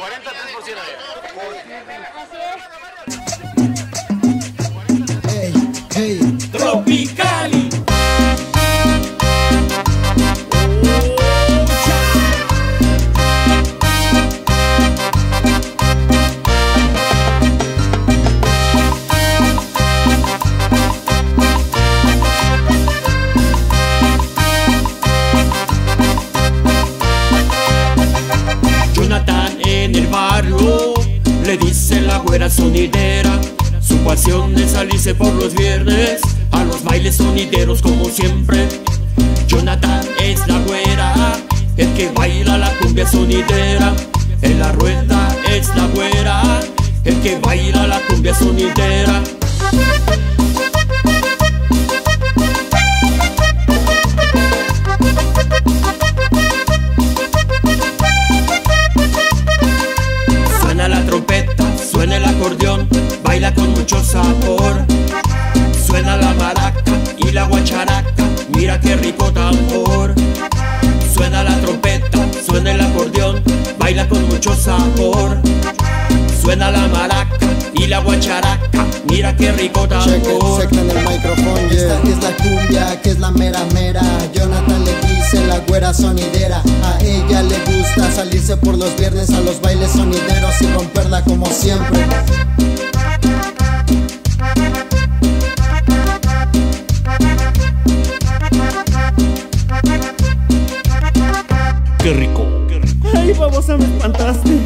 Hey, en el barrio le dice la güera sonidera. Su pasión es salirse por los viernes a los bailes sonideros como siempre. Jonathan es la güera, el que baila la cumbia sonidera. En la rueda es la güera, el que baila la cumbia sonidera. Mira qué rico tambor. Suena la trompeta, suena el acordeón, baila con mucho sabor. Suena la maraca y la guacharaca, mira qué rico Check it, tambor. secta en el micrófono, yeah. Esta es la cumbia, que es la mera mera. Jonathan le dice la güera sonidera. A ella le gusta salirse por los viernes a los bailes sonideros y romperla como siempre. Qué rico. Ay, babosa, me espantaste.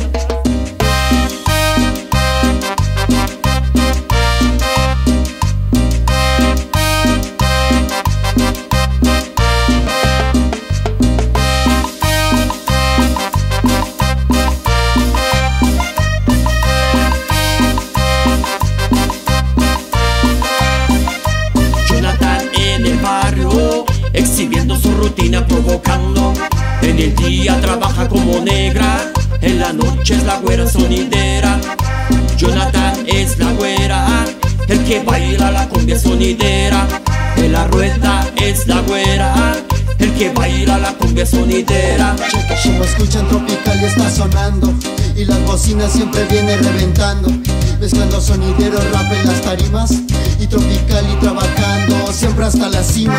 Jonathan en el barrio, exhibiendo su rutina provocando. En el día trabaja como negra, en la noche es la güera sonidera. Jonathan es la güera, el que baila la cumbia sonidera. En la rueda es la güera, el que baila la cumbia sonidera. Check, si lo escuchan tropical y está sonando Y las bocinas siempre viene reventando Mezclando sonidero, rap en las tarimas Y tropical y trabajando siempre hasta la cima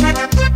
Música